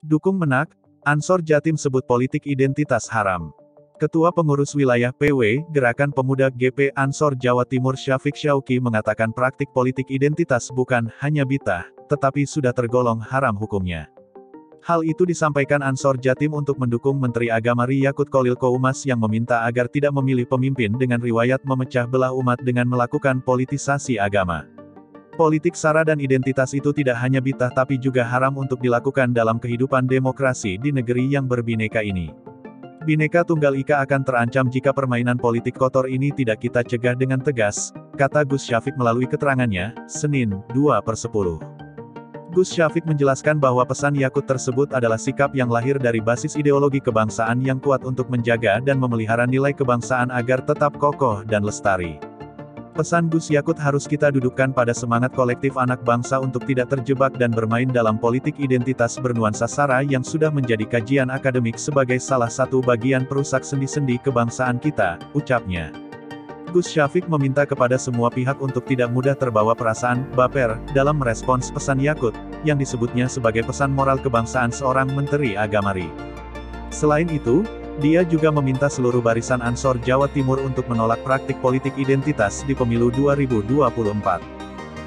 Dukung Menak, Ansor Jatim sebut politik identitas haram. Ketua Pengurus Wilayah PW, Gerakan Pemuda GP Ansor Jawa Timur Syafiq Syauki mengatakan praktik politik identitas bukan hanya bitah, tetapi sudah tergolong haram hukumnya. Hal itu disampaikan Ansor Jatim untuk mendukung Menteri Agama Riyakut Kolil Koumas yang meminta agar tidak memilih pemimpin dengan riwayat memecah belah umat dengan melakukan politisasi agama. Politik sara dan identitas itu tidak hanya bitah tapi juga haram untuk dilakukan dalam kehidupan demokrasi di negeri yang berbineka ini. Bineka Tunggal Ika akan terancam jika permainan politik kotor ini tidak kita cegah dengan tegas, kata Gus Syafiq melalui keterangannya, Senin, 2 per 10. Gus Syafiq menjelaskan bahwa pesan Yakut tersebut adalah sikap yang lahir dari basis ideologi kebangsaan yang kuat untuk menjaga dan memelihara nilai kebangsaan agar tetap kokoh dan lestari. Pesan Gus Yakut harus kita dudukkan pada semangat kolektif anak bangsa untuk tidak terjebak dan bermain dalam politik identitas bernuansa sara yang sudah menjadi kajian akademik sebagai salah satu bagian perusak sendi-sendi kebangsaan kita, ucapnya. Gus Syafiq meminta kepada semua pihak untuk tidak mudah terbawa perasaan baper dalam merespons pesan Yakut, yang disebutnya sebagai pesan moral kebangsaan seorang Menteri Agamari. Selain itu, dia juga meminta seluruh barisan Ansor Jawa Timur untuk menolak praktik politik identitas di pemilu 2024.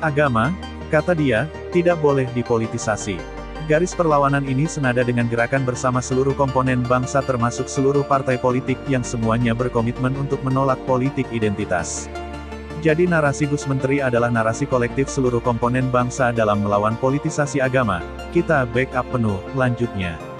Agama, kata dia, tidak boleh dipolitisasi. Garis perlawanan ini senada dengan gerakan bersama seluruh komponen bangsa termasuk seluruh partai politik yang semuanya berkomitmen untuk menolak politik identitas. Jadi narasi Gus Menteri adalah narasi kolektif seluruh komponen bangsa dalam melawan politisasi agama. Kita backup penuh, lanjutnya.